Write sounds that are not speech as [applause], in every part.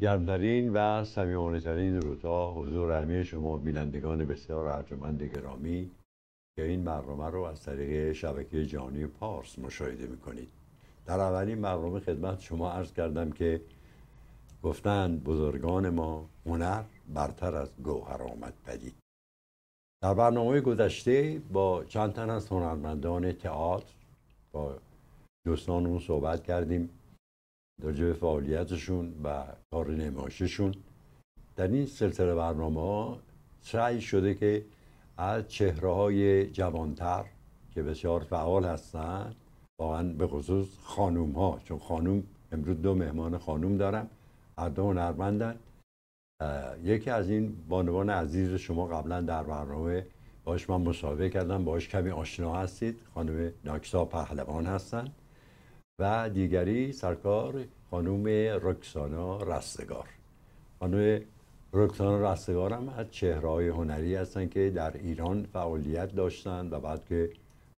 گرمترین و صمیمانه ترین روزها حضور همه شما بینندگان بسیار ارجمند گرامی که این برنامه رو از طریق شبکه جهانی پارس مشاهده می‌کنید. در اولین برنامه خدمت شما عرض کردم که گفتند بزرگان ما هنر برتر از گوهر آمد پدید. در برنامه گذشته با چند تن از هنرمندان تئاتر با دوستانمون صحبت کردیم. در فعالیتشون و کار نمایششون. در این سلسله برنامه ها سعی شده که از چهره های جوانتر که بسیار فعال هستند واقعا به خصوص خانوم ها چون خانوم امروز دو مهمان خانوم دارم هر دو هنرمندن. یکی از این بانوان عزیز شما قبلا در برنامه باش من مصاحبه کردم باش کمی آشنا هستید. خانم ناکسا پهلوان هستند و دیگری سرکار خانوم رکسانا رستگار. خانوم رکسانا رستگار هم از چهرهای هنری هستن که در ایران فعالیت داشتن و بعد که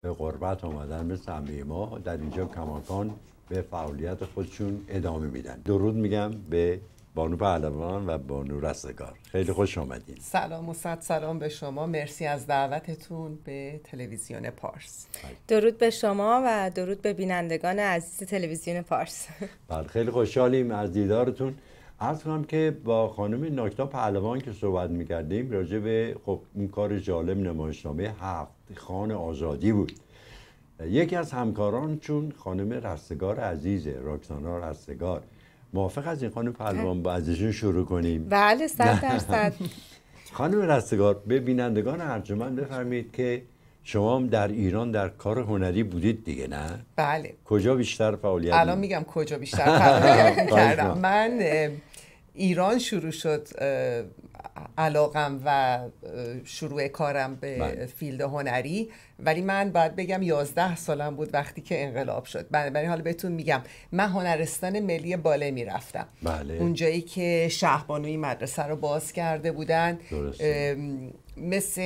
به غربت آمدن مثل همه ما در اینجا کماکان به فعالیت خودشون ادامه میدن. درود میگم به بانو پهلوان و بانو رستگار. خیلی خوش آمدین سلام و صد سلام به شما. مرسی از دعوتتون به تلویزیون پارس. درود به شما و درود به بینندگان عزیز تلویزیون پارس. [laughs] بله خیلی خوشحالیم از دیدارتون. عرض کنم که با خانم ناکتا پهلوان که صحبت می‌کردیم راجع به خب این کار جالب نمایشنامه هفت خان آزادی بود. یکی از همکاران چون خانم رستگار عزیزه راکسانا رستگار. موافق از این خانم پهلوان با ازشون شروع کنیم. بله صد درصد. [laughs] خانم رستگار به بینندگان ارجمند بفرمایید که شما هم در ایران در کار هنری بودید دیگه نه؟ بله. کجا بیشتر فعالیت الان میگم کجا بیشتر فعالیت [laughs] کردم من ایران شروع شد علاقم و شروع کارم به بله. فیلد هنری. ولی من باید بگم 11 سالم بود وقتی که انقلاب شد. برای حالا بهتون میگم من هنرستان ملی باله می‌رفتم. بله. اونجایی که شهبانوی مدرسه رو باز کرده بودن مثل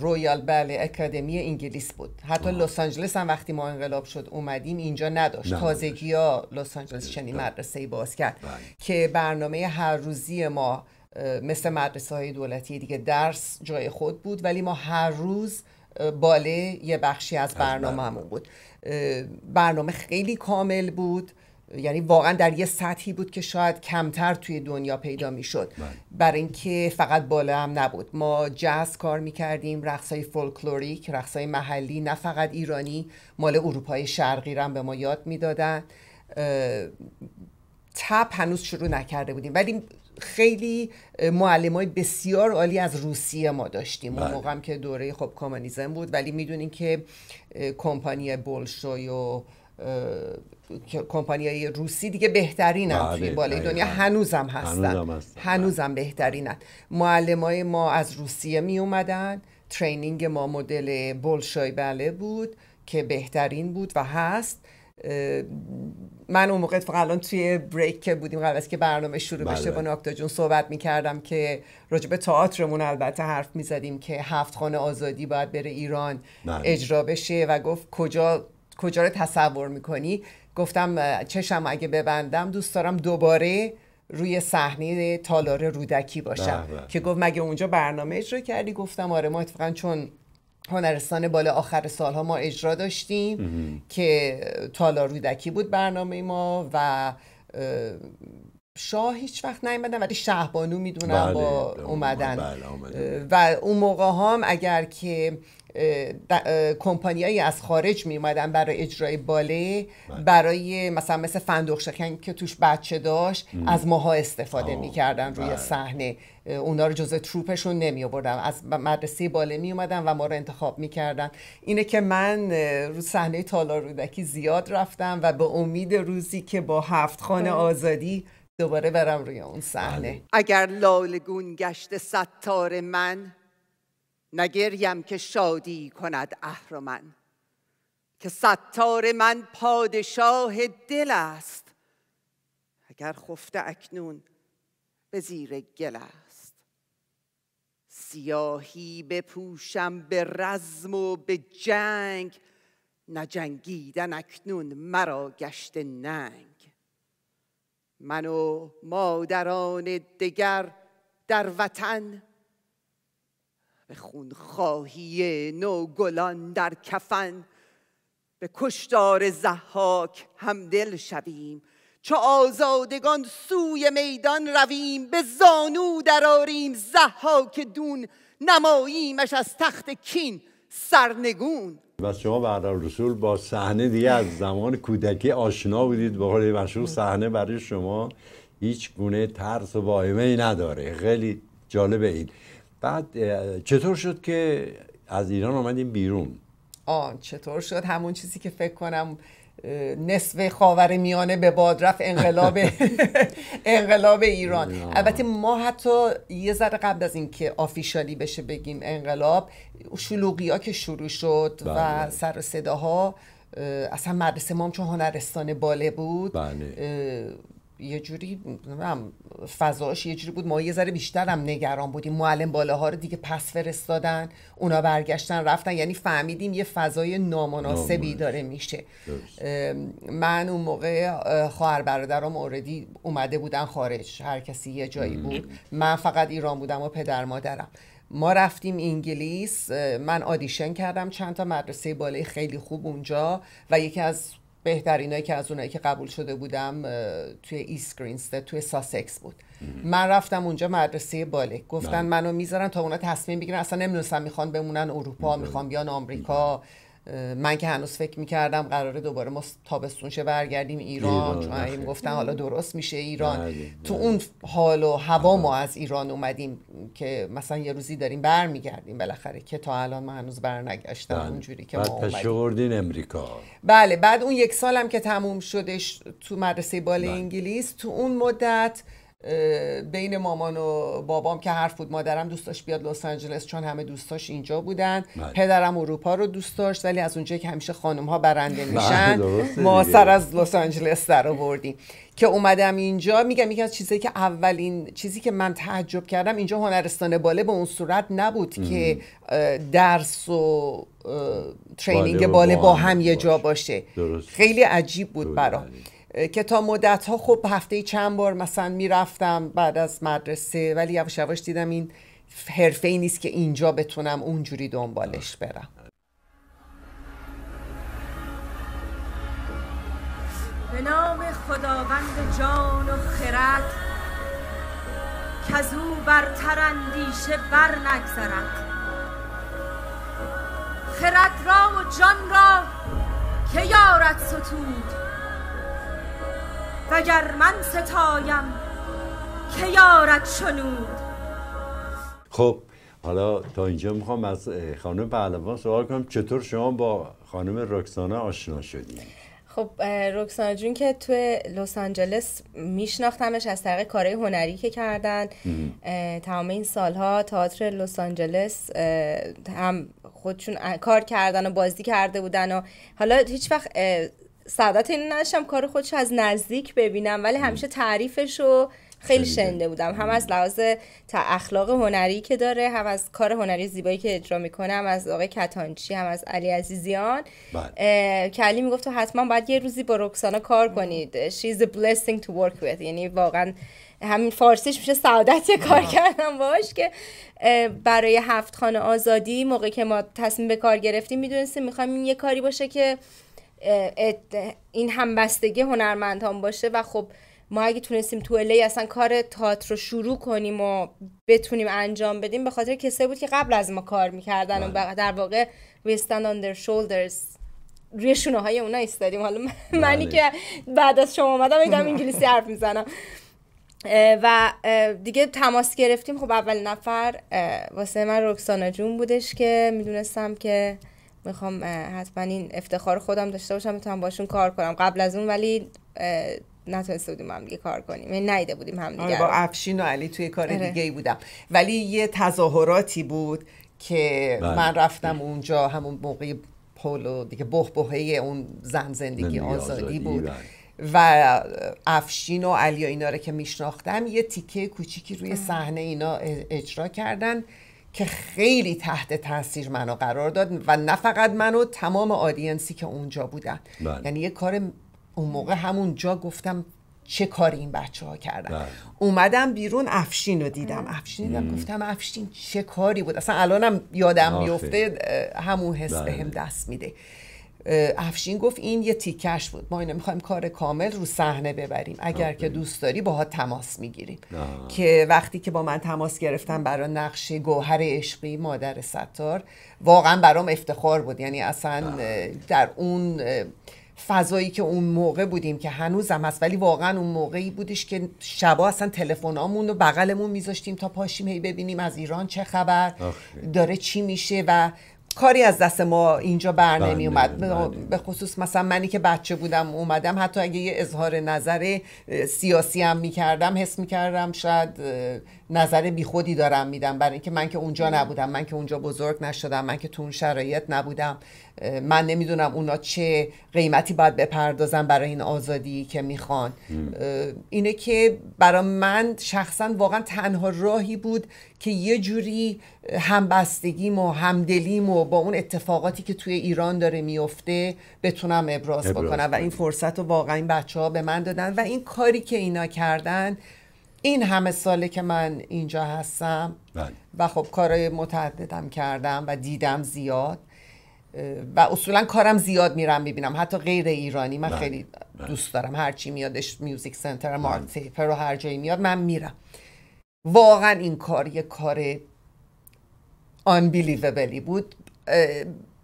Royal Ballet Academy انگلیس بود. حتی لس آنجلس هم وقتی ما انقلاب شد اومدیم اینجا نداشت. تازگی ها لس آنجلس چنین مدرسه باز کرد بله. که برنامه هر روزی ما مثل مدرسه های دولتی دیگه درس جای خود بود ولی ما هر روز باله یه بخشی از برنامه. همون بود برنامه خیلی کامل بود. یعنی واقعا در یه سطحی بود که شاید کمتر توی دنیا پیدا می‌شد. بله. برای اینکه فقط باله هم نبود. ما جاز کار می‌کردیم رقص های فولکلوریک رقص های محلی نه فقط ایرانی. مال اروپای شرقی هم به ما یاد می‌دادن. تپ هنوز شروع نکرده بودیم. ولی خیلی معلم های بسیار عالی از روسیه ما داشتیم. اون بله. موقع هم که دوره خب کمونیسم بود. ولی می‌دونین که کمپانی بولشوی و کمپانی روسی دیگه بهترین هم توی بله، بالای دنیا. هنوزم هستن. هنوزم بهترینن. معلم های ما از روسیه می اومدن ترینینگ ما مدل بولشوی بله بود که بهترین بود و هست. من اون موقع فقط الان توی بریک که بودیم قبل از که برنامه شروع بشه با ناکتا جون صحبت می‌کردم که راجع به تئاترمون البته حرف می‌زدیم که هفت خانه آزادی باید بره ایران بله. اجرا بشه و گفت کجا کجا رو تصور می‌کنی گفتم چشم اگه ببندم دوست دارم دوباره روی صحنه تالار رودکی باشم بله، بله. که گفت مگه اونجا برنامه اجرا کردی گفتم آره ما اتفاقا چون هنرستان بالا آخر سالها ما اجرا داشتیم که تالار رودکی بود برنامه ما و شاه هیچ وقت نیومدن ولی شهبانو می‌دونم بله، با اومدن بله، و اون موقع هم اگر که کمپانیایی از خارج می اومدن برای اجرای باله بله. برای مثلا مثل فندق شکن که توش بچه داشت از ماها استفاده می‌کردن روی بله. صحنه اونا رو جزء تروپشون نمی آوردن از مدرسه باله می اومدن و ما رو انتخاب می‌کردن اینه که من رو صحنه تالار رودکی زیاد رفتم و به امید روزی که با هفت خانه بله. آزادی دوباره برم روی اون صحنه. اگر لالگون گشت ستار من نگریم که شادی کند اهرمن که ستار من پادشاه دل است اگر خفته اکنون به زیر گل است. سیاهی بپوشم به رزم و به جنگ نجنگیدن اکنون مرا گشت ننگ. من و مادران دگر در وطن به خونخواهی گلان در کفن به کشتار زحاک همدل شویم چو آزادگان سوی میدان رویم به زانو دراریم زحاک دون نماییمش از تخت کین سرنگون. و شما بعد رسول با صحنه دیگه از زمان کودکی آشنا بودید. به قول مشهور صحنه برای شما هیچ گونه ترس و واهمه ای نداره. خیلی جالبه این. بعد چطور شد که از ایران آمدیم بیرون؟ آه چطور شد؟ همون چیزی که فکر کنم نصف خاور میانه به باد رفت انقلاب [laughs] انقلاب ایران البته ما حتی یه ذره قبل از اینکه آفیشالی بشه بگیم انقلاب شلوغی ها که شروع شد و بله. سر صداها اصلا مدرسه ما چون هنرستان باله بود بله. یه جوری فضاش یه جوری بود ما یه ذره بیشتر هم نگران بودیم. معلم بالاها رو دیگه پس فرستادن اونا برگشتن رفتن. یعنی فهمیدیم یه فضای نامناسبی داره میشه. من اون موقع خواهر برادرام اوردی اومده بودن خارج. هر کسی یه جایی بود. من فقط ایران بودم و پدر مادرم. ما رفتیم انگلیس. من آدیشن کردم چند تا مدرسه بالای خیلی خوب اونجا و یکی از بهترینایی که از اونایی که قبول شده بودم توی ایست گرینستد توی ساسکس بود. من رفتم اونجا مدرسه باله گفتن بله. منو می‌ذارن تا اونا تصمیم بگیرن. اصلا نمی‌دونستم می‌خوان بمونن اروپا می‌خوان بیان آمریکا. من که هنوز فکر می‌کردم قراره دوباره ما تابستونشه برگردیم ایران, ایران چون گفتن حالا درست میشه ایران. بله، تو بله. اون حال و هوا ما از ایران اومدیم که مثلا یه روزی داریم برمیگردیم بالاخره که تا الان ما هنوز برنگشتم بله. اونجوری که ما اومدیم. امریکا. بله بعد اون یک سالم که تموم شدش تو مدرسه بال انگلیس تو اون مدت بین مامان و بابام که حرف بود مادرم دوست داشت بیاد لس آنجلس چون همه دوستاش اینجا بودن. بله. پدرم اروپا رو دوست داشت ولی از اونجایی که همیشه خانم ها برنده بله، میشن ما سر از لس آنجلس در آوردیم. که اومدم اینجا میگم یکی از چیزایی که اولین چیزی که من تعجب کردم اینجا هنرستان باله به اون صورت نبود که درس و ترینینگ باله با هم یه جا باشه. خیلی عجیب بود برام. که تا مدت ها خب هفته چند بار مثلا می‌رفتم بعد از مدرسه ولی یواش یواش دیدم این حرفه ای نیست که اینجا بتونم اونجوری دنبالش برم. به نام خداوند جان و خرد که از او برتر اندیشه بر نگذرد خرد را و جان را که یارد ستود. وگر من ستایم که یارد شنود؟ خب حالا تا اینجا می‌خوام از خانم پهلوان سوال کنم چطور شما با خانم رکسانه آشنا شدید خب رکسانا جون که توی لس آنجلس میشناختمش از طریق کارهای هنری که کردن. تمام این سالها تئاتر لس آنجلس هم خودشون کار کردن و بازی کرده بودن و حالا هیچ وقت سعادت این نشم کار خودش از نزدیک ببینم ولی همیشه تعریفش رو خیلی شنده بودم. هم از لحاظ اخلاق هنری که داره هم از کار هنری زیبایی که اجرا می‌کنه هم از آقای کتانچی هم از علی عزیزیان. بله. که علی می‌گفت تو حتما باید یه روزی با رکسانا کار کنید. she's a blessing to work with. یعنی واقعا همین فارسیش میشه سعادت کار کردم باش که برای هفت خانه آزادی موقع که ما تصمیم به کار گرفتیم می‌دونستیم می‌خوایم این یه کاری باشه که این همبستگی هنرمندان باشه و خب ما اگه تونستیم تو الی اصلا کار تئاتر رو شروع کنیم و بتونیم انجام بدیم به خاطر کسایی بود که قبل از ما کار می‌کردن و بله. در واقع we stand on their shoulders روی شونه های اونا ایستادیم حالا منی بله. که بعد از شما اومدم میگم [laughs] انگلیسی حرف می‌زنم و دیگه تماس گرفتیم خب اول نفر واسه من رکسانا جون بودش که می‌دونستم که می‌خوام حتما این افتخار خودم داشته باشم می‌تونم باشون کار کنم. قبل از اون ولی نتونسته بودیم هم دیگه کار کنیم. یعنی نیده بودیم هم دیگه. با افشین و علی توی کار اره. دیگه ای بودم. ولی یه تظاهراتی بود که بله. من رفتم اونجا همون موقع پولو دیگه بخ اون زن زندگی, آزادی, بود. بله. و افشین و علی و اینا رو که میشناختم یه تیکه کوچیکی روی صحنه اینا اجرا کردن. که خیلی تحت تاثیر منو قرار داد و نه فقط منو تمام آدینسی که اونجا بودن. بله. یعنی یه کار اون موقع همونجا گفتم چه کاری این بچه ها کردن. بله. اومدم بیرون افشین رو دیدم. افشین دیدم گفتم افشین چه کاری بود؟ اصلا الانم یادم بیفته همون حس به هم دست میده. افشین گفت این یه تیکش بود. ما اینو می‌خوایم کار کامل رو صحنه ببریم. اگر که دوست داری باها تماس می‌گیریم. که وقتی که با من تماس گرفتم برای نقش گوهر عشقی مادر ستار واقعا برام افتخار بود. یعنی اصلا در اون فضایی که اون موقع بودیم که هنوزم هست. ولی واقعا اون موقعی بودش که شبا اصلا تلفنامون رو بغلمون میذاشتیم تا پاشیم هی ببینیم از ایران چه خبر داره چی میشه و کاری از دست ما اینجا بر نمی بله، اومد بله. به خصوص مثلا منی که بچه بودم اومدم حتی اگه یه اظهار نظر سیاسی هم می‌کردم حس می‌کردم شاید نظر بیخودی دارم میدم. برای اینکه من که اونجا نبودم من که اونجا بزرگ نشدم من که تو اون شرایط نبودم. من نمی‌دونم اونا چه قیمتی باید بپردازن برای این آزادی که می‌خوان. اینه که برای من شخصا واقعا تنها راهی بود که یه جوری همبستگیم و همدلیم و با اون اتفاقاتی که توی ایران داره میفته بتونم ابراز, ابراز بکنم. و این فرصت رو واقعا این بچه ها به من دادن و این کاری که اینا کردن این همه ساله که من اینجا هستم بله. و خب کارهای متعددم کردم و دیدم زیاد و اصولا کارم زیاد میرم می‌بینم حتی غیر ایرانی من بله. خیلی بله. دوست دارم هرچی میادش میوزیک سنتر مارک تیپر و هر جایی میاد من میرم واقعا این کار یه کار unbelievably بود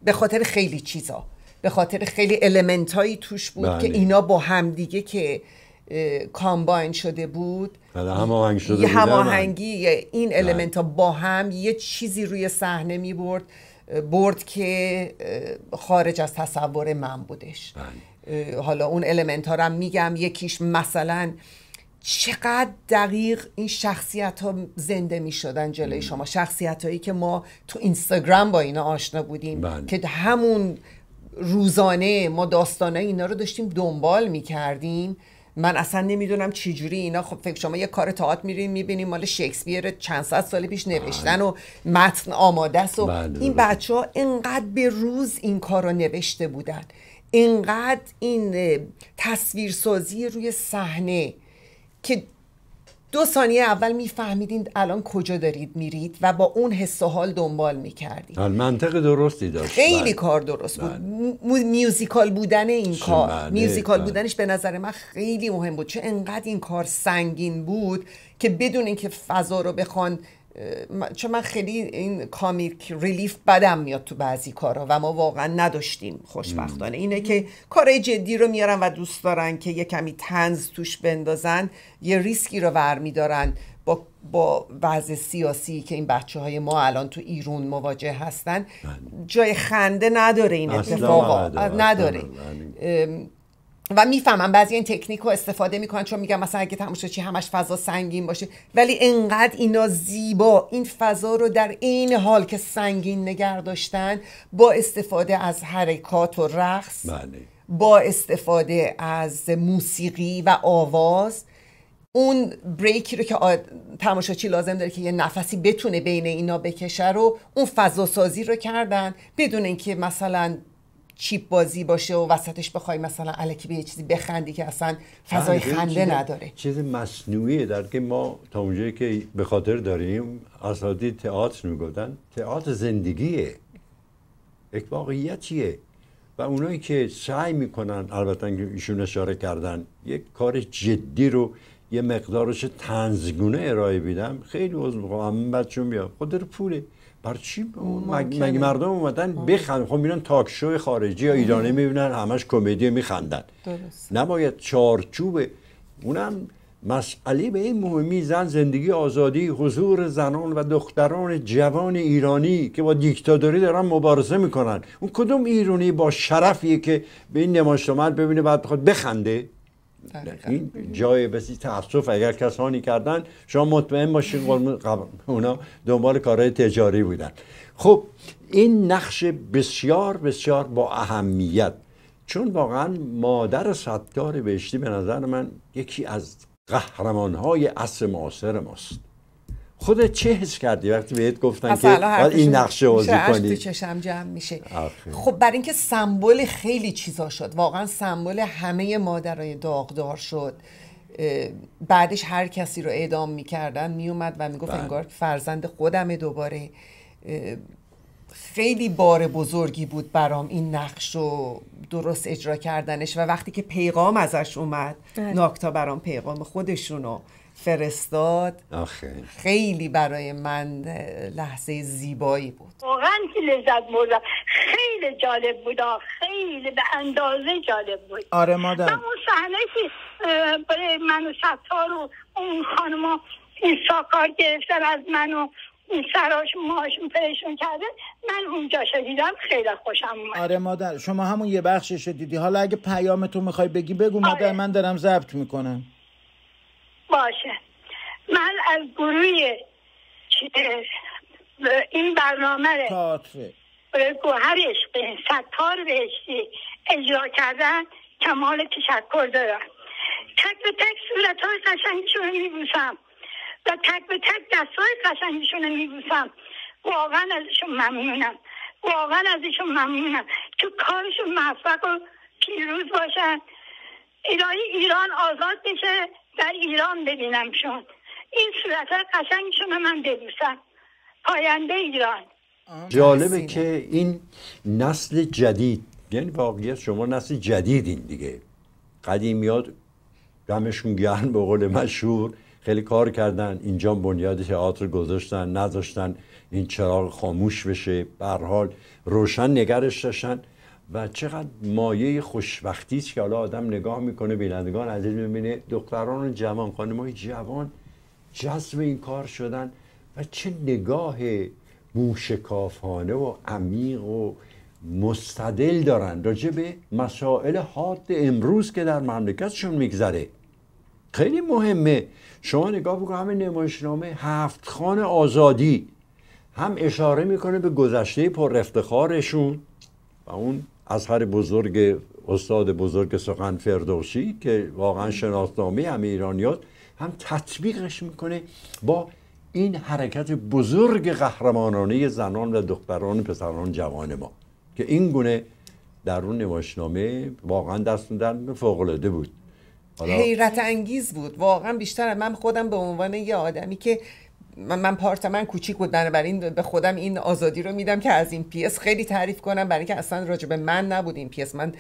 به خاطر خیلی چیزا به خاطر خیلی element هایی توش بود که اینا با همدیگه که combine شده بود. هماهنگ شده یه هماهنگی این element ها با هم یه چیزی روی صحنه می برد برد که خارج از تصور من بودش. بله. حالا اون element ها رو میگم یکیش مثلا چقدر دقیق این شخصیت ها زنده می شدن جلوی شما. شخصیت هایی که ما تو اینستاگرام با اینا آشنا بودیم بله. که همون روزانه ما داستانه اینا رو داشتیم دنبال می کردیم من اصلا نمی‌دونم چی جوری اینا خب فکر شما یه کار تئاتر میرین می‌بینیم مال شکسپیر چند صد سال پیش نوشتن و متن آماده است و بله، این بچه ها انقدر به روز این کار رو نوشته بودن. انقدر این تصویرسازی روی صحنه که دو ثانیه اول میفهمیدین الان کجا دارید میرید و با اون حس و حال دنبال می‌کردید. منطق درستی داشت. خیلی بله. کار درست بود. بله. میوزیکال بودن این کار. بله، میوزیکال بودنش به نظر من خیلی مهم بود. چه انقدر این کار سنگین بود که بدون اینکه فضا رو بخوان چون من خیلی این کامیک ریلیف بدم میاد تو بعضی کارا و ما واقعا نداشتیم خوشبختانه. اینه که کارهای جدی رو میارن و دوست دارن که یه کمی تنز توش بندازن یه ریسکی رو ور میدارن با, با وضع سیاسی که این بچه های ما الان تو ایرون مواجه هستن. بله. جای خنده نداره این اتفاق نداره و می‌فهمم بعضی این تکنیک رو استفاده می‌کنن چون میگم مثلا اگه چی همش فضا سنگین باشه ولی انقدر اینا زیبا این فضا رو در این حال که سنگین نگر داشتن با استفاده از حرکات و رقص بله. با استفاده از موسیقی و آواز اون بریکی رو که تماشاچی لازم داره که یه نفسی بتونه بین اینا بکشه رو اون فضا سازی رو کردن بدون اینکه مثلا چیپ بازی باشه و وسطش بخوای مثلا الکی به یه چیزی بخندی که اصلا فضای خنده نداره. چیز مصنوعیه در که ما تا اونجایی که به خاطر داریم اساتید تئاتر می‌گفتن تئاتر زندگیه. یک واقعیتیه. و اونایی که سعی می‌کنن البته که ایشون اشاره کردن یک کار جدی رو یه مقدارش تنزگونه ارائه بیدم خیلی عضو می‌خوام. بچون بیا خود پوله. بر چی مگه مردم اومدن بخند خب میرن تاک شو خارجی یا ایرانی می‌بینن همش کمدی میخندن. نباید چارچوب اونم مسئله به این مهمی زن زندگی آزادی حضور زنان و دختران جوان ایرانی که با دیکتاتوری دارن مبارزه می‌کنن. اون کدوم ایرانی با شرفیه که به این نمایش ببینه بعد بخواد بخنده؟ این جای بسی تاسف اگر کسانی کردن شما مطمئن باشین اونا دنبال کارهای تجاری بودن. خب این نقش بسیار بسیار با اهمیت. چون واقعا مادر ستار بهشتی به نظر من یکی از قهرمانهای عصر معاصر ماست. خودت چه حس کردی وقتی بهت گفتن که باید این نقشه بازی کنی؟ تو چشم جمع میشه. خب برای اینکه سمبل خیلی چیزا شد. واقعا سمبل همه مادرای داغدار شد. بعدش هر کسی رو اعدام می‌کردن میومد و می‌گفت بله. انگار فرزند خودم دوباره. خیلی بار بزرگی بود برام این نقش رو درست اجرا کردنش و وقتی که پیغام ازش اومد بله. ناکتا برام پیغام خودشونو فرستاد. آخه. خیلی برای من لحظه زیبایی بود. واقعا که لذت بردم. خیلی جالب بود. خیلی به اندازه جالب بود. آره مادر. من اون صحنه که برای من و ستار و اون خانم این ساکار گرفتن از من و سراش ماشون پریشون کرده من اونجا شدیدم خیلی خوشم اومد. آره مادر شما همون یه بخشش دیدی. حالا اگه پیامتو می‌خوای بگی بگو مادر آره. من دارم ضبط می‌کنم. باشه. من از گروه این برنامه تاتره گوهر عشقی ستار بهشتی اجرا کردن کمال تشکر دارم. تک به تک صورت های قشنگشون میبوسم. و تک به تک دست های قشنگشون رو میبوسم. واقعا ازشون ممنونم. واقعا ازشون ممنونم. تو کارشون موفق و پیروز باشن. ایرانی ایران آزاد بشه. در ایران ببینمشون این صورت قشنگشون من ببوسم. پاینده ایران. جالبه که این نسل جدید یعنی واقعیت شما نسل جدیدین دیگه. قدیمیات دمشون گرم به قول مشهور. خیلی کار کردن. اینجا بنیاد تئاتر گذاشتن نذاشتن این چراغ خاموش بشه. به حال روشن نگرش داشتن و چقدر مایه خوشبختی است که حالا آدم نگاه می‌کنه بینندگان عزیز می‌بینه دختران و جوان خانمای جوان جذب این کار شدن و چه نگاه موشکافانه و عمیق و مستدل دارن. راجع به مسائل حاد امروز که در مملکتشون میگذره. خیلی مهمه. شما نگاه بکن همه نمایشنامه هفت خان آزادی. هم اشاره می‌کنه به گذشته پر افتخارشون و اون هر بزرگ استاد بزرگ سخن فردوسی که واقعا شناسنامه همه ایرانیات هم تطبیقش می‌کنه با این حرکت بزرگ قهرمانانه زنان و دختران پسران جوان ما که این گونه در اون نمایشنامه واقعا دستون در فوق بود. حیرت انگیز بود. واقعا بیشتر من خودم به عنوان یه آدمی که من, من part من کوچیک بود. بنابراین به خودم این آزادی رو میدم که از این piece خیلی تعریف کنم. برای اینکه اصلا راجع به من نبود این piece من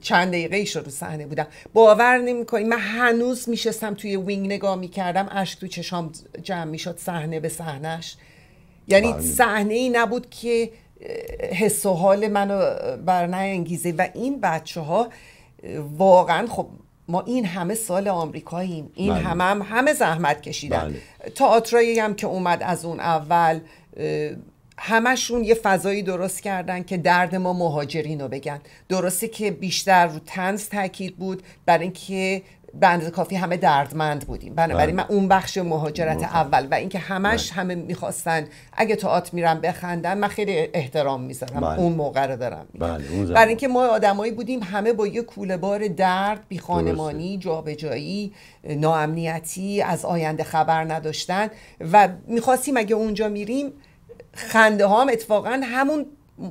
چند دقیقه ایش رو صحنه بودم. باور نمی‌کنی. من هنوز میشستم توی wing نگاه می‌کردم. اشک تو چشام جمع می‌شد صحنه به صحنهش یعنی بله. صحنه ای نبود که حس و حال منو بر انگیزه و این بچه ها واقعا خب ما این همه سال آمریکاییم این بله. همه هم همه زحمت کشیدن بله. تئاترایی هم که اومد از اون اول همشون یه فضایی درست کردن که درد ما مهاجرین رو بگن درسته که بیشتر رو تنز تاکید بود برای اینکه به کافی همه دردمند بودیم بنابراین بله. من اون بخش مهاجرت اول و اینکه همش بله. همه می‌خواستن اگه تئاتر میرن بخندن من خیلی احترام می‌ذارم بله. اون موقع رو دارم برای اینکه ما آدمایی بودیم همه با یه کوله بار درد بی خانمانی جابجایی ناامنیتی از آینده خبر نداشتن و می‌خواستیم اگه اونجا میریم خنده ها هم اتفاقا همون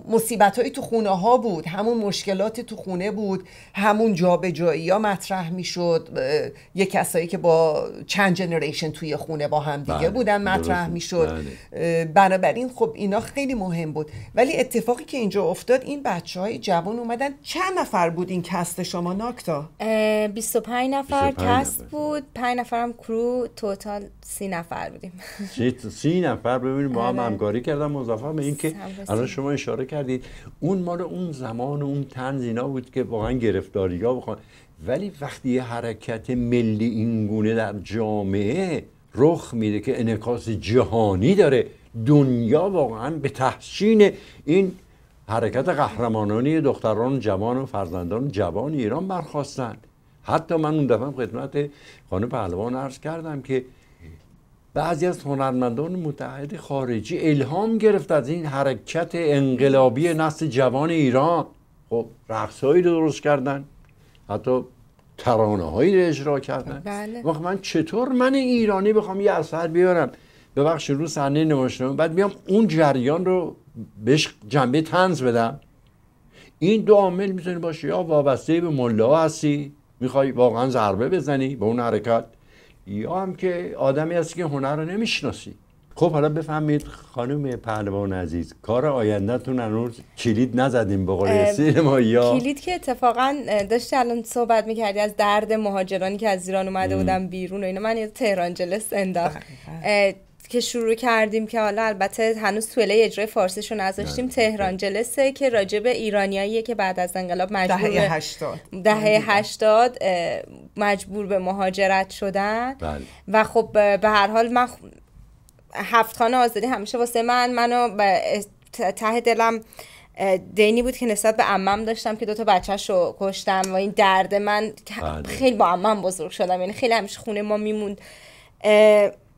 مصیبت های تو خونه ها بود همون مشکلات تو خونه بود همون جابجایی ها مطرح می‌شد یه کسایی که با چند generation توی خونه با هم دیگه بله، بودن مطرح می‌شد. بله. بنابراین خب اینا خیلی مهم بود. ولی اتفاقی که اینجا افتاد این بچه های جوان اومدن. چند نفر بود این cast شما ناکتا؟ 25 نفر cast بود. 5 نفرم crew total سی نفر بودیم. سی نفر ببینیم با هم آره. همکاری کردم مضافه به اینکه الان شما اشاره کردید اون مال اون زمان و اون تنز اینا بود که واقعا گرفتاری ها بخوان. ولی وقتی یه حرکت ملی اینگونه در جامعه رخ میده که انعکاس جهانی داره دنیا واقعا به تحسین این حرکت قهرمانانی دختران جوان و فرزندان جوان ایران برخواستن حتی من اون دفعه خدمت خانم پهلوان عرض کردم که بعضی از هنرمندان متحد خارجی الهام گرفت از این حرکت انقلابی نسل جوان ایران. خب رقصهایی رو درست کردن حتی ترانه هایی رو اجرا کردن. بله. وقت من چطور من ایرانی بخوام یه اثر بیارم؟ ببخش رو صحنه نمایشنامه. بعد بیام اون جریان رو بهش جنبه تنز بدم. این دو عامل می‌تونه باشه یا وابسته به ملا هستی. می‌خوای واقعا ضربه بزنی به اون حرکت. یا هم که آدمی هست که هنر رو نمی‌شناسی. خب حالا بفهمید خانم پهلوان عزیز کار آیندهتون هنوز کلید نزدیم به قول سینما یا؟ کلید که اتفاقا داشتی الان صحبت می‌کردی از درد مهاجرانی که از ایران اومده بودن بیرون و اینا. من یه تهران جلس انداخت. که شروع کردیم که حالا البته هنوز توله اجرای فارسیشو نذاشتیم تهران جلسه که راجب ایرانیاییه که بعد از انقلاب مجبور دهه 80 دهه 80 مجبور به مهاجرت شدن. بله. و خب به هر حال من هفت خانه آزادی همیشه واسه من منو به ته دلم دینی بود که نسبت به عمم داشتم که دوتا بچهش رو کشتم و این درد من بله. خیلی با عمم بزرگ شدم. یعنی خیلی همیشه خونه ما میموند.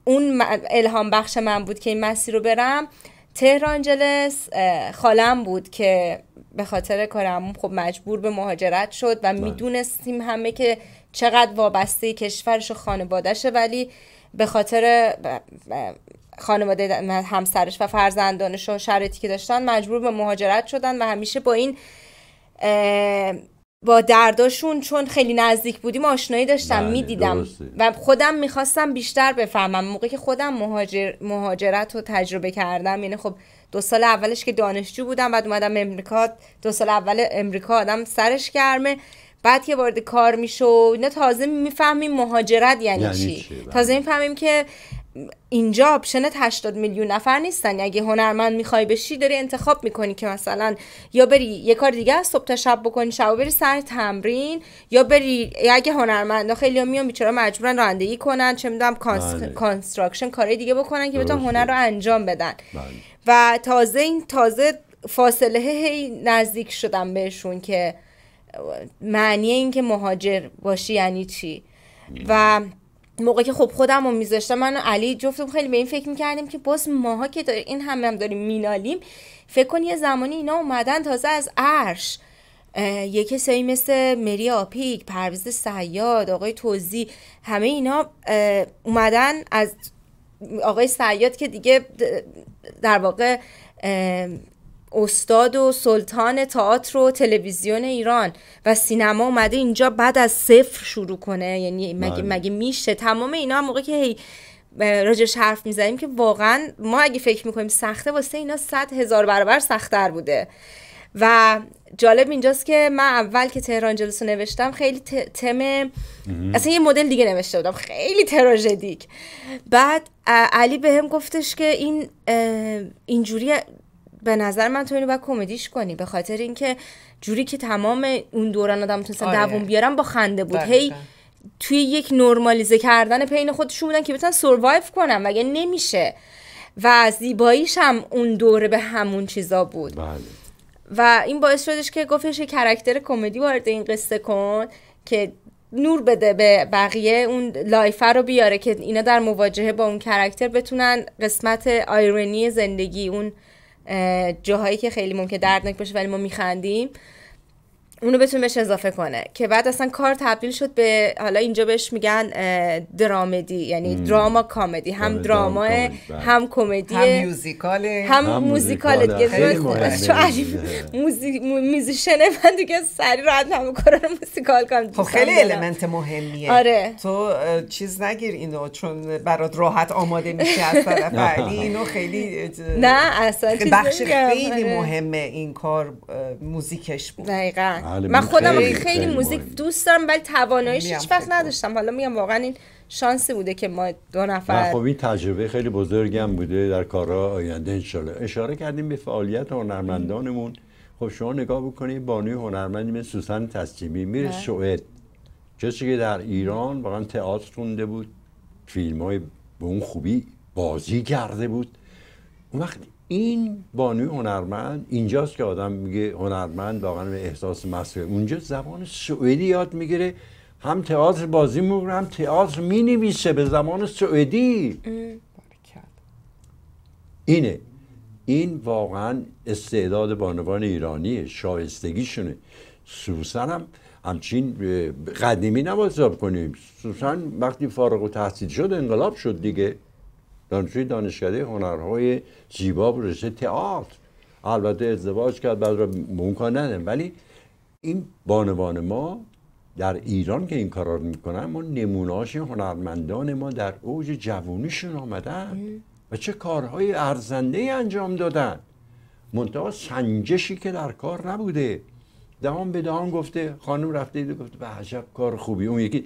اون الهام بخش من بود که این مسیر رو برم تهران جلس خالم بود که به خاطر کارم خب مجبور به مهاجرت شد و بله. می‌دونستیم همه که چقدر وابسته کشورش و خانوادهشه ولی به خاطر خانواده همسرش و فرزندانش و شرایطی که داشتن مجبور به مهاجرت شدن و همیشه با این با درداشون چون خیلی نزدیک بودیم آشنایی داشتم بله، می‌دیدم. و خودم می‌خواستم بیشتر بفهمم. موقعی که خودم مهاجر، مهاجرت رو تجربه کردم یعنی خب دو سال اولش که دانشجو بودم بعد اومدم امریکا دو سال اول امریکا آدم سرش گرمه. بعد که وارد کار میشه و اینا تازه می‌فهمیم مهاجرت یعنی, یعنی چی. چی، بله. تازه می‌فهمیم که اینجا option ت 80 میلیون نفر نیستن اگه هنرمند می‌خوای بشی داری انتخاب می‌کنی که مثلا یا بری یه کار دیگه از صبح تا شب بکنی شب بری سر تمرین یا بری یا اگه هنرمندا خیلی میان بیچاره مجبورن رانندگی کنن چه می‌دونم بله. construction کارهای دیگه بکنن که بتونن. هنر رو انجام بدن بله. و تازه این تازه فاصله هی نزدیک شدم بهشون که معنی این که مهاجر باشی یعنی چی و موقع که خب خودم رو میذاشتم من و علی جفتم خیلی به این فکر می‌کردیم که باز ماها که این همه هم داریم مینالیم فکر کن یه زمانی اینا اومدن تازه از عرش. یه کسایی مثل مری آپیک پرویز سیاد آقای توزی همه اینا اومدن از آقای سیاد که دیگه در واقع استاد و سلطان تئاتر و تلویزیون ایران و سینما اومده اینجا بعد از صفر شروع کنه. یعنی مگه بله. مگه میشه؟ تمام اینا هم موقع که هی راجش حرف می‌زنیم که واقعا ما اگه فکر می‌کنیم سخته واسه اینا صد هزار برابر سختتر بوده. و جالب اینجاست که من اول که تهران جلسه نوشتم خیلی تم اصلا یه مدل دیگه نوشته بودم خیلی تراژدیک. بعد علی بهم گفتش که این اینجوری به نظر من تو اینو باید کمدیش کنی به خاطر اینکه جوری که تمام اون دوران آدم تونستن آره. دووم بیارن با خنده بود دقیقاً. هی توی یک نرمالیزه کردن پین خودشون بودن که بتونن سروایو کنن وگه نمیشه و زیباییش هم اون دوره به همون چیزا بود بله و این باعث شدش که گفتش یه کرکتر کمدی وارد این قصه کن که نور بده به بقیه اون لایفه رو بیاره که اینا در مواجهه با اون کرکتر بتونن قسمت آیرونی زندگی اون جاهایی که خیلی ممکن دردناک باشه ولی ما میخندیم. اونو بتونه بهش اضافه کنه که بعد اصلا کار تبدیل شد به حالا اینجا بهش میگن درامدی یعنی دراما کامدی هم دراما. هم کمدی هم musical ه هم هم موزیکال موزیکال، دیگه خیلی درست. مهمه. چون علی موزیک mu- musician ه من دیگه سری راحت کارا رو موزیکال کنم خب خیلی. element مهمیه آره. تو چیز نگیر اینو چون برات راحت آماده میشه از طرف علی اینو خیلی نه اصلا بخش. خیلی آره. مهمه این کار موزیکش بود دقیقا بله، من خودم خیلی- خیلی, خیلی موزیک مهمه. دوست دارم ولی تواناییش هیچ وقت نداشتم. حالا میگم واقعا این شانسی بوده که ما دو نفر خب این تجربه خیلی بزرگی هم بوده در کارهای آینده انشالله اشاره کردیم به فعالیت هنرمندانمون. خب شما نگاه بکنید بانوی هنرمندی مثل سوسن تسلیمی میره سوئد. کسی که در ایران واقعا تئاتر خونده بود فیلم های به اون خوبی بازی کرده بود. اون وقت این بانوی هنرمند اینجاست که آدم میگه هنرمند واقعا به احساس مسئولیت اونجا زبان سوئدی یاد می‌گیره. هم تئاتر بازی می‌کنه هم تئاتر می‌نویسه. به زبان سوئدی. اینه. این واقعا استعداد بانوان ایرانیه شایستگیشونه. سوسن هم همچین قدیمی نباید حساب کنیم. سوسن وقتی فارغ و تحصیل شد انقلاب شد دیگه. دانشجوی دانشکده هنرهای زیبا و رشته تئاتر. البته ازدواج کرد بعد را کار ندارم ولی این بانوان ما در ایران که این کارا رو می‌کنن ما نمونهاش هنرمندان ما در اوج جوونیشون آمدن و چه کارهای ارزنده انجام دادن. منتها سنجشی که در کار نبوده. دهان به دهان گفته خانم رفته گفته به عجب کار خوبی. اون یکی.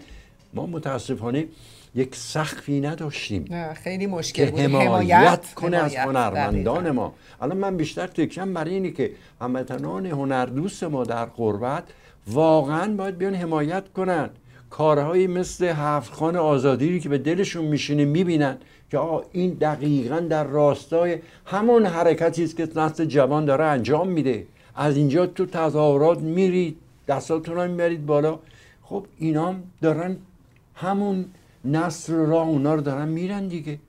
ما متاسفانه یک سخفی نداشتیم. خیلی مشکل بود. حمایت, کنه از هنرمندان ما. الان من بیشتر تکشم برای اینی که هموطنان هنردوست ما در قربت واقعا باید بیان حمایت کنن. کارهایی مثل هفت خان آزادی که به دلشون میشینه می‌بینن که آقا این دقیقا در راستای همون حرکتی است که نسل جوان داره انجام میده. از اینجا تو تظاهرات میرید دستاتون رو می‌برید بالا. خب اینام دارن همون نصر را اونا رو دارن میرن دیگه.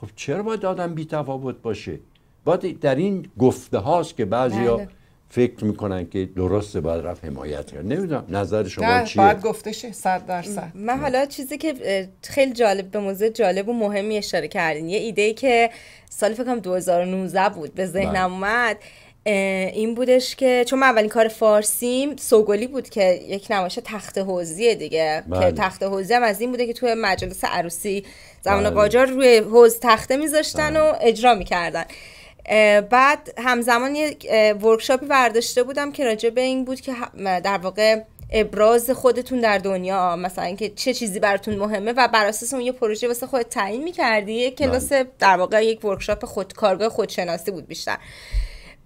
خب چرا باید آدم بی تفاوت باشه؟ باید در این گفته هاست که بعضیا بله. فکر می‌کنن که درسته باید رفت حمایت کرد. نمی‌دونم نظر شما چیه؟ باید گفته شه صد درصد. من حالا چیزی که خیلی جالب به موضوع جالب و مهمی اشاره کردین. یه ایده که سال فکر کنم 2019 بود به ذهنم بله. اومد. این بودش که چون من اولین کار فارسیم سوگلی بود که یک نمایش تخت حوزیه دیگه که بله. تخت حوزی هم از این بوده که توی مجلس عروسی زمان بله. قاجار روی حوز تخته میذاشتن و اجرا می‌کردن بعد همزمان یک ورکشاپی برداشته بودم که راجع به این بود که در واقع ابراز خودتون در دنیا مثلا اینکه چه چیزی براتون مهمه و بر اساس اون یه پروژه واسه خودت تعیین می‌کردی یک کلاس بله. در واقع یک ورکشاپ خود کارگاه خودشناسی بود بیشتر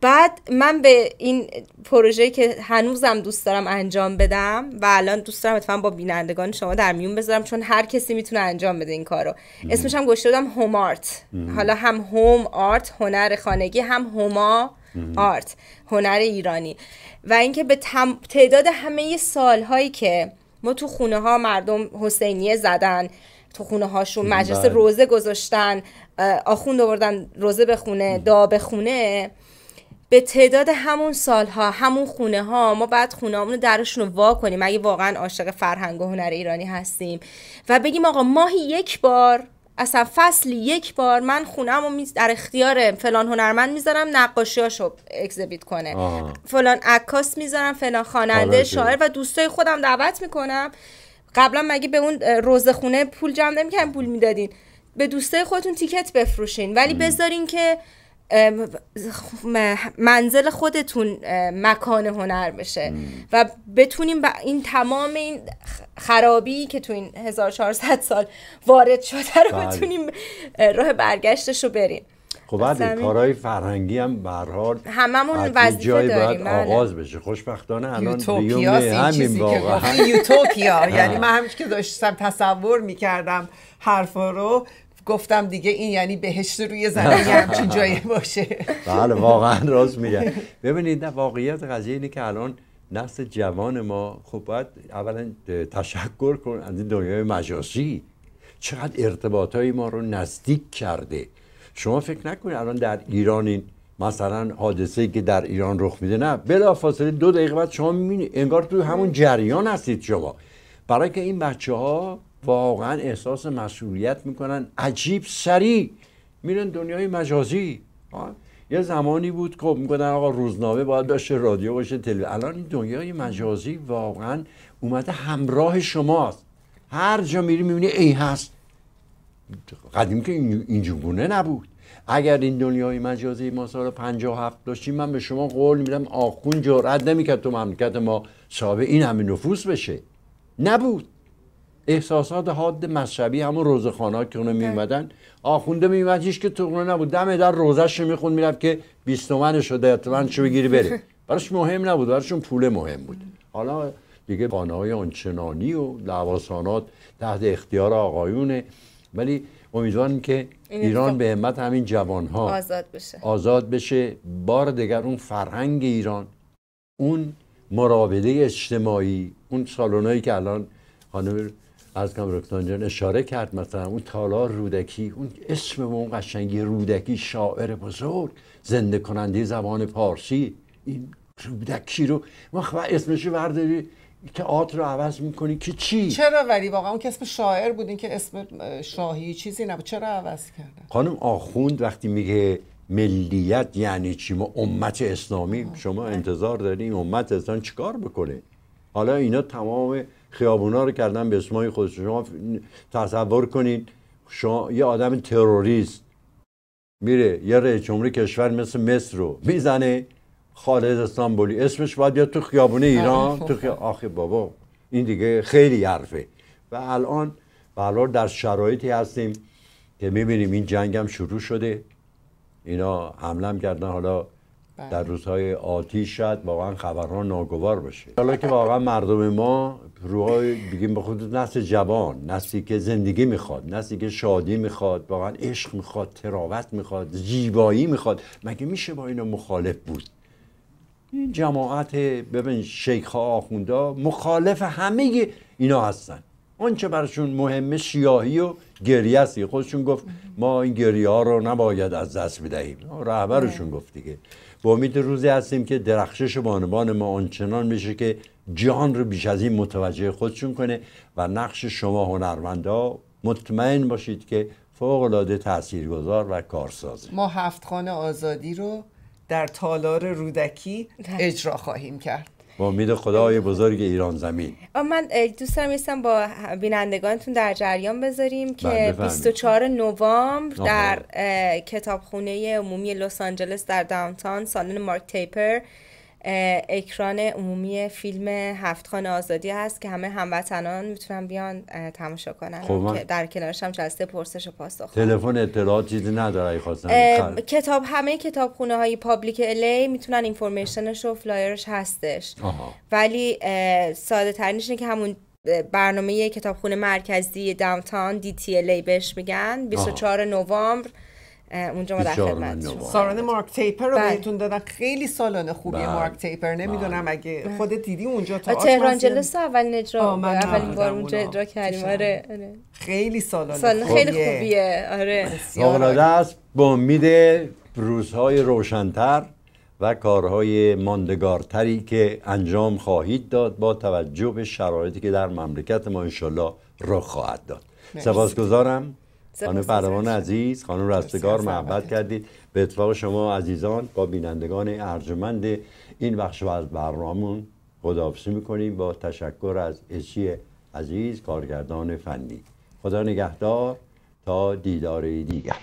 بعد من به این پروژه که هنوزم دوست دارم انجام بدم و الان دوست دارم اتفاقا با بینندگان شما در میون بذارم چون هر کسی می‌تونه انجام بده این کارو. اسمش هم گوشته بودم هوم آرت حالا هم هوم آرت هنر خانگی هم هوما آرت هنر ایرانی. و اینکه به تعداد همه سالهایی که ما تو خونه ها مردم حسینیه زدن تو خونه هاشون مجلس بله. روزه گذاشتن آخوند آوردن روزه بخونه دا بخونه به تعداد همون سالها همون خونه ها ما بعد خونه رو درشون رو وا کنیم. اگه واقعا عاشق فرهنگ و هنر ایرانی هستیم. و بگیم آقا ماهی یک بار اصلا فصل یک بار من خونم رو در اختیار فلان هنرمند می‌ذارم نقاشیاشو اکزیبیت کنه. فلان عکاس می‌ذارم فلان خواننده شاعر و دوستای خودم دعوت می‌کنم. قبلا مگه به اون روزخونه پول جمع نمی‌کنم پول می‌دادین. به دوستای خودتون تیکت بفروشین. ولی بذارین که منزل خودتون مکان هنر بشه. و بتونیم این تمام این خرابی که تو این 1400 سال وارد شده رو بله. بتونیم راه برگشتش رو بریم. خب بعد کارهای فرهنگی هم به حال هممون وظیفه داریم بله. آغاز بشه. خوشبختانه الان همین واقعا. یوتوپیا. [laughs] یعنی من همیشه که داشتم تصور می‌کردم حرفا رو گفتم دیگه این یعنی بهشت روی [laughs] زمین همچین جایی باشه. بله واقعا راست میگه. [laughs] ببینید واقعیت قضیه اینه که الان نسل جوان ما خب باید اولا تشکر کن از این دنیای مجازی. چقدر ارتباط های ما رو نزدیک کرده. شما فکر نکنید الان در ایران این مثلا حادثه که در ایران رخ میده نه بلا فاصله دو دقیقه بعد شما می‌بینید انگار تو همون جریان هستید شما. برای که این بچه ها واقعا احساس مسئولیت می‌کنن. عجیب سریع میرن دنیای مجازی. یه زمانی بود که خب می‌گفتن آقا روزنامه باید داشته رادیو باشه تلویزیون. الان این دنیای مجازی واقعا اومده همراه شماست. هر جا میری می‌بینی ای هست. قدیم که اینجورگونه نبود. اگر این دنیای مجازی ما سال 57 داشتیم من به شما قول میدم آخون جرأت نمی‌کرد تو مملکت ما صاحب این همه نفوس بشه. نبود. احساسات حاد مذهبی همون روزخانا که اونو میومدن آخونده میومد هیچ که تو نبود. دم در روزش می‌خوند می‌رفت که 20 تومن شده تومن شو بگیری بره [laughs] براش مهم نبود براشون پول مهم بود. حالا دیگه خانه های آنچنانی و لواسانات تحت اختیار آقایونه. ولی امیدوارم که ایران به همت همین جوان ها آزاد بشه. آزاد بشه. بار دیگر اون فرهنگ ایران اون مراوده اجتماعی اون سالونایی که الان خانم از کم رکتان جان اشاره کرد مثلا اون تالار رودکی اون اسم اون قشنگی رودکی شاعر بزرگ زنده کننده زبان پارسی این رودکی رو ما خب اسمش رو برداری که آت رو عوض می‌کنی که چی؟ چرا ولی؟ واقعا اون که اسم شاعر بود این که اسم شاهی چیزی نبود. چرا عوض کردن؟ خانم آخوند وقتی میگه ملیت یعنی چی؟ ما امت اسلامی شما انتظار داریم امت اسلام چیکار بکنه؟ حالا اینا تمام خیابونا رو کردن به اسمای خودشون شما تصور کنین شما یه آدم تروریست میره یه رئیس جمهوری کشور مثل مصر رو می‌زنه خالد استانبولی اسمش باید بیاد تو خیابون ایران تو خیابون آخه بابا این دیگه خیلی حرفه. و الان بلا در شرایطی هستیم که می‌بینیم این جنگ هم شروع شده. اینا حملم کردن. حالا بله. در روزهای آتی شد واقعا خبرها ناگوار باشه. حالا که واقعا مردم ما روهای بگیم به خود نسل جوان نسلی که زندگی می‌خواد نسلی که شادی می‌خواد واقعا عشق می‌خواد تراوت می‌خواد زیبایی می‌خواد مگه میشه با اینا مخالف بود؟ این جماعت ببین شیخ ها آخونده مخالف همه اینا هستن. آنچه برشون مهمه شیاهی و گریه است. خودشون گفت ما این گریه ها رو نباید از دست بدهیم. رهبرشون گفت دیگه. با امید روزی هستیم که درخشش بانوان ما آنچنان میشه که جهان رو بیش از این متوجه خودشون کنه و نقش شما هنرمندا مطمئن باشید که فوق العاده تاثیرگذار و کارساز. ما هفت خانه آزادی رو در تالار رودکی اجرا خواهیم کرد. با امید خدای بزرگ ایران زمین. من دوست دارم با بینندگانتون در جریان بذاریم که 24 بله، نوامبر در کتابخونه عمومی لس آنجلس در داونتاون سالن مارک تیپر اکران عمومی فیلم هفت خانه آزادی هست که همه هموطنان می‌تونن بیان تماشا کنن. خب که در کنارش هم جلسه پرسش و پاسخ. تلفن اطلاعات چیزی نداره خواستن. کتاب همه کتاب خونه های public LA می‌تونن information ش و flyer ش هستش. ولی ساده ترینش که همون برنامه کتابخونه مرکزی downtown DTLA بهش میگن. 24 نوامبر اونجا ما در خدمت سالن Mark Taper رو بله. بهتون دادن خیلی سالن خوبی بله. Mark Taper. نمی‌دونم بله. اگه خودت دیدی اونجا تا تهرانجلس اولین اجرا اولین بار اونجا اجرا کردیم. آره،, آره. خیلی سالن سالن خیلی خوبیه. آره. العاده است. با امید روزهای روشنتر و کارهای ماندگارتری که انجام خواهید داد با توجه به شرایطی که در مملکت ما انشالله رخ خواهد داد. سپاسگزارم. خانم پروان عزیز خانم رستگار محبت کردید. به اتفاق شما عزیزان با بینندگان ارجمند این بخش از برنامهمون خداحافظی می‌کنیم با تشکر از اشی عزیز کارگردان فنی. خدا نگهدار تا دیدار دیگر.